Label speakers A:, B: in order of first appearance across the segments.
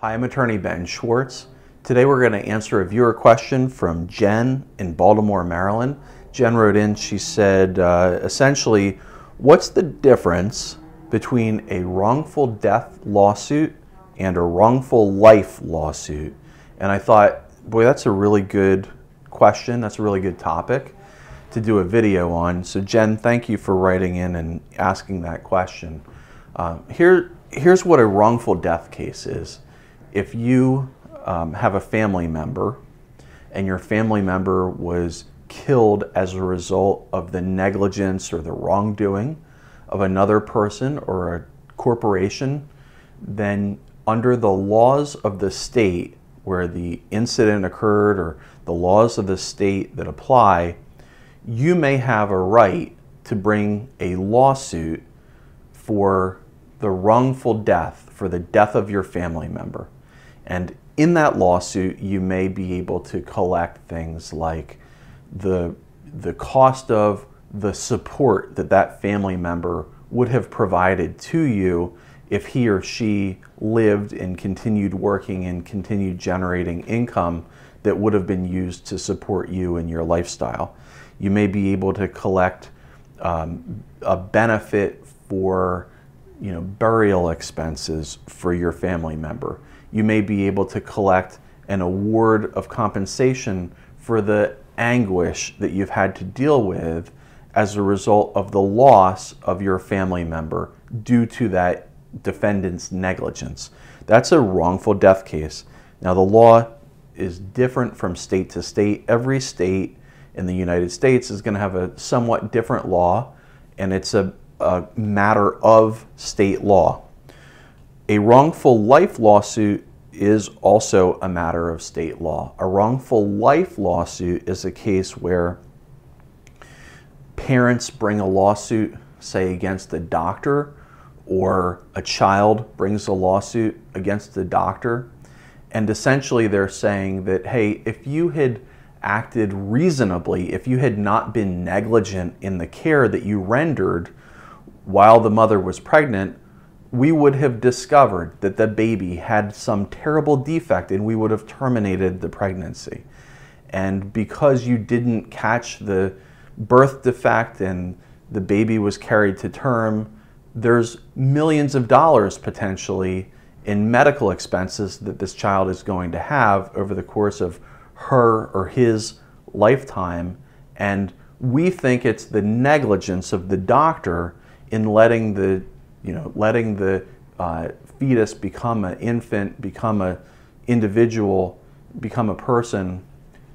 A: Hi, I'm attorney Ben Schwartz. Today we're going to answer a viewer question from Jen in Baltimore, Maryland. Jen wrote in, she said, uh, essentially, what's the difference between a wrongful death lawsuit and a wrongful life lawsuit? And I thought, boy, that's a really good question. That's a really good topic to do a video on. So Jen, thank you for writing in and asking that question. Uh, here, here's what a wrongful death case is if you um, have a family member and your family member was killed as a result of the negligence or the wrongdoing of another person or a corporation, then under the laws of the state where the incident occurred or the laws of the state that apply, you may have a right to bring a lawsuit for the wrongful death, for the death of your family member. And in that lawsuit, you may be able to collect things like the, the cost of the support that that family member would have provided to you if he or she lived and continued working and continued generating income that would have been used to support you and your lifestyle. You may be able to collect um, a benefit for you know, burial expenses for your family member you may be able to collect an award of compensation for the anguish that you've had to deal with as a result of the loss of your family member due to that defendant's negligence. That's a wrongful death case. Now, the law is different from state to state. Every state in the United States is going to have a somewhat different law, and it's a, a matter of state law. A wrongful life lawsuit is also a matter of state law. A wrongful life lawsuit is a case where parents bring a lawsuit, say, against the doctor, or a child brings a lawsuit against the doctor. And essentially, they're saying that, hey, if you had acted reasonably, if you had not been negligent in the care that you rendered while the mother was pregnant, we would have discovered that the baby had some terrible defect and we would have terminated the pregnancy. And because you didn't catch the birth defect and the baby was carried to term, there's millions of dollars potentially in medical expenses that this child is going to have over the course of her or his lifetime. And we think it's the negligence of the doctor in letting the you know, letting the uh, fetus become an infant, become an individual, become a person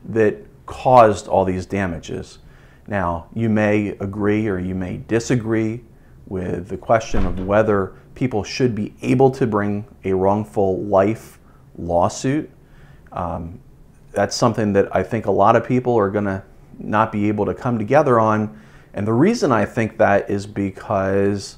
A: that caused all these damages. Now, you may agree or you may disagree with the question of whether people should be able to bring a wrongful life lawsuit. Um, that's something that I think a lot of people are going to not be able to come together on. And the reason I think that is because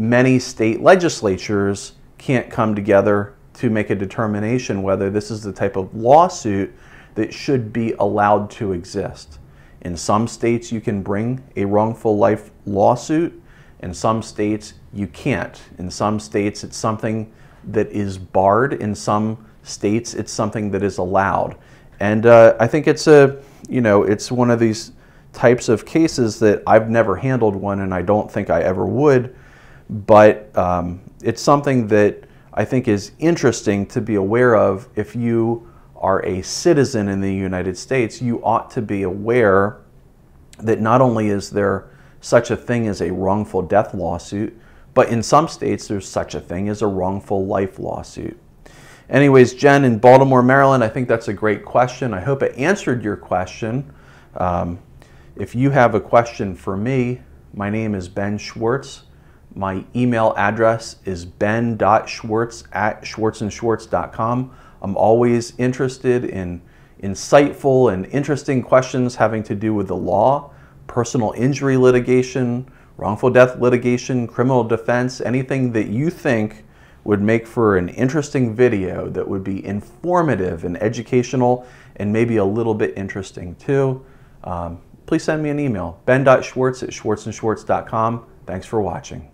A: many state legislatures can't come together to make a determination whether this is the type of lawsuit that should be allowed to exist. In some states, you can bring a wrongful life lawsuit. In some states, you can't. In some states, it's something that is barred. In some states, it's something that is allowed. And uh, I think it's a, you know, it's one of these types of cases that I've never handled one and I don't think I ever would but um, it's something that I think is interesting to be aware of. If you are a citizen in the United States, you ought to be aware that not only is there such a thing as a wrongful death lawsuit, but in some states there's such a thing as a wrongful life lawsuit. Anyways, Jen in Baltimore, Maryland, I think that's a great question. I hope it answered your question. Um, if you have a question for me, my name is Ben Schwartz. My email address is ben.schwartz at schwartzandschwartz.com. I'm always interested in insightful and interesting questions having to do with the law, personal injury litigation, wrongful death litigation, criminal defense, anything that you think would make for an interesting video that would be informative and educational and maybe a little bit interesting too. Um, please send me an email, ben.schwartz at schwartzandschwartz.com. Thanks for watching.